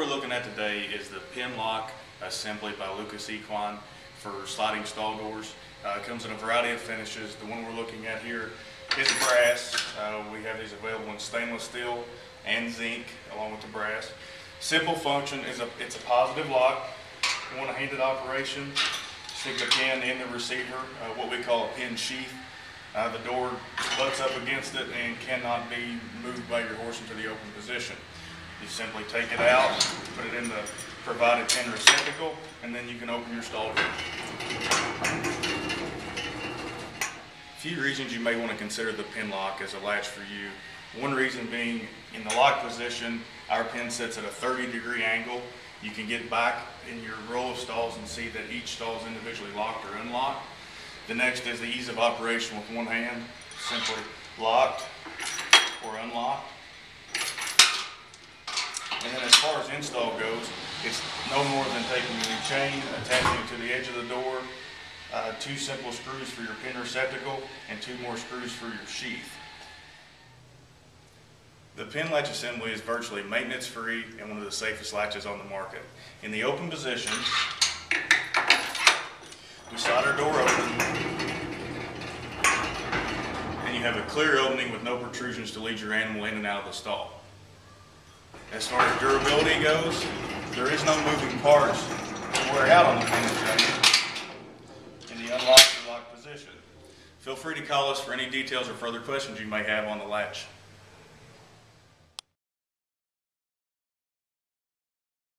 we're looking at today is the pin lock assembly by Lucas Equine for sliding stall doors. Uh, it comes in a variety of finishes. The one we're looking at here is brass. Uh, we have these available in stainless steel and zinc along with the brass. Simple function is a it's a positive lock, one-handed operation. Stick the pin in the receiver, uh, what we call a pin sheath. Uh, the door butts up against it and cannot be moved by your horse into the open position. You simply take it out, put it in the provided pin receptacle, and then you can open your stall door. A few reasons you may want to consider the pin lock as a latch for you. One reason being in the lock position, our pin sits at a 30 degree angle. You can get back in your row of stalls and see that each stall is individually locked or unlocked. The next is the ease of operation with one hand, simply locked or unlocked. And then as far as install goes, it's no more than taking the chain, attaching it to the edge of the door, uh, two simple screws for your pin receptacle, and two more screws for your sheath. The pin latch assembly is virtually maintenance free and one of the safest latches on the market. In the open position, we slide our door open, and you have a clear opening with no protrusions to lead your animal in and out of the stall. As far as durability goes, there is no moving parts to wear out on the pin in the unlocked or locked position. Feel free to call us for any details or further questions you may have on the latch.